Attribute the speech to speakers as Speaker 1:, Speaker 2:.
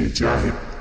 Speaker 1: DJ Giant.